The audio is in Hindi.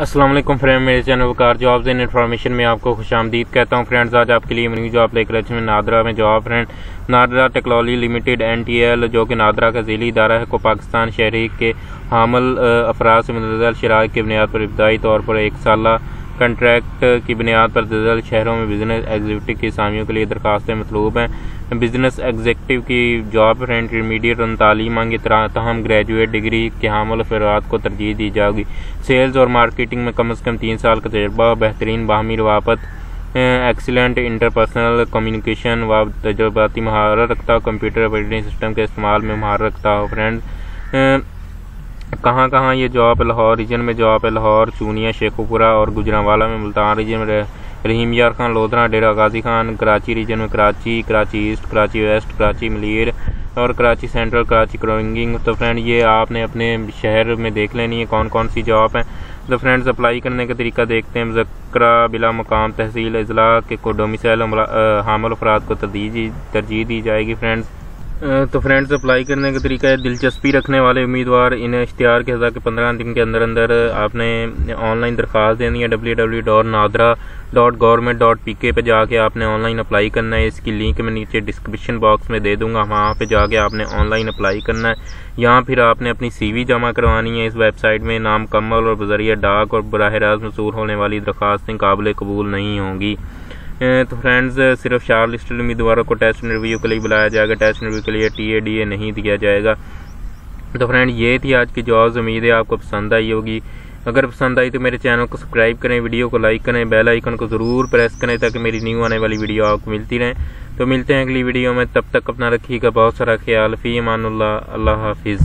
असलम फ्रेंड, मेरे channel Waqar jobs and information में आपको खुश आमदीद कहता हूँ। फ्रेंड्स, आज आपके लिए न्यू जॉब लेकर अच्छे नादरा में job, friend. NADRA technology limited N T L जो कि नादरा का झीली इदारा है, को पाकिस्तान शहरी के हामल अफराज से मुंदल शराय की बुनियाद पर इब्तदाई तौर पर एक साल कंट्रैक्ट की बुनियाद पर दजल शहरों में बिज़नेस एग्जीक्यूटिव की सामियों के लिए दरखास्तें मतलूब हैं। बिज़नेस एग्जीक्यूटिव की जॉब फॉर इंटरमीडिएट और तालीम मांगी तहम ग्रेजुएट डिग्री के हामल अफराद को तरजीह दी जाएगी। सेल्स और मार्केटिंग में कम अज़ कम तीन साल का तजर्बा, बेहतरीन बाहमी रवापत एक्सीलेंट इंटरपर्सनल कम्युनिकेशन व तजर्बाती महारत रखता कंप्यूटर ऑपरेटिंग सिस्टम के इस्तेमाल में महारत रखता फ्रेंड्स कहाँ कहाँ ये जॉब लाहौर रीजन में जॉब है लाहौर, चूनिया, शेखुपुरा और गुजरावाला में मुल्तान रीजन में रहीम यार खान, लोधरा, डेरा गाजी खान, कराची रीजन में कराची कराची ईस्ट कराची वेस्ट कराची मलिर और कराची सेंट्रल कराची क्रोइंगिंग तो फ्रेंड ये आपने अपने शहर में देख लेनी है कौन कौन सी जॉब है। तो फ्रेंड्स अप्लाई करने का तरीका देखते हैं। मुजक्रा बिला मकाम तहसील अजला के को डोमिसाइल हामल अफराद को तरजीह दी जाएगी। फ्रेंड्स तो फ्रेंड्स अप्लाई करने का तरीका है दिलचस्पी रखने वाले उम्मीदवार इन इश्तहार के हज़ा के पंद्रह दिन के अंदर अंदर आपने ऑनलाइन दरख्वास्त देनी है W W dot NADRA dot government dot P K पर जाके आपने ऑनलाइन अप्लाई करना है। इसकी लिंक मैं नीचे डिस्क्रिप्शन बॉक्स में दे दूँगा। वहाँ पे जाके आपने ऑनलाइन अप्लाई करना है। यहाँ फिर आपने अपनी सीवी जमा करवानी है। इस वेबसाइट में नाम कमल और बजरिया डाक और बरह रास्त मसूल होने वाली दरख्वास्तें काबिल कबूल नहीं होंगी। तो फ्रेंड्स सिर्फ़ चार लिस्टेड उम्मीदवारों को टेस्ट रिव्यू के लिए बुलाया जाएगा। टेस्ट रिव्यू के लिए टी ए डी ए नहीं दिया जाएगा। तो फ्रेंड ये थी आज की जॉब्स उम्मीद। है आपको पसंद आई होगी। अगर पसंद आई तो मेरे चैनल को सब्सक्राइब करें वीडियो को लाइक करें बेल आइकन को ज़रूर प्रेस करें ताकि मेरी न्यू आने वाली वीडियो आपको मिलती रहे। तो मिलते हैं अगली वीडियो में। तब तक अपना रखिएगा बहुत सारा ख्याल। फ़ी अमान अल्लाह हाफिज़।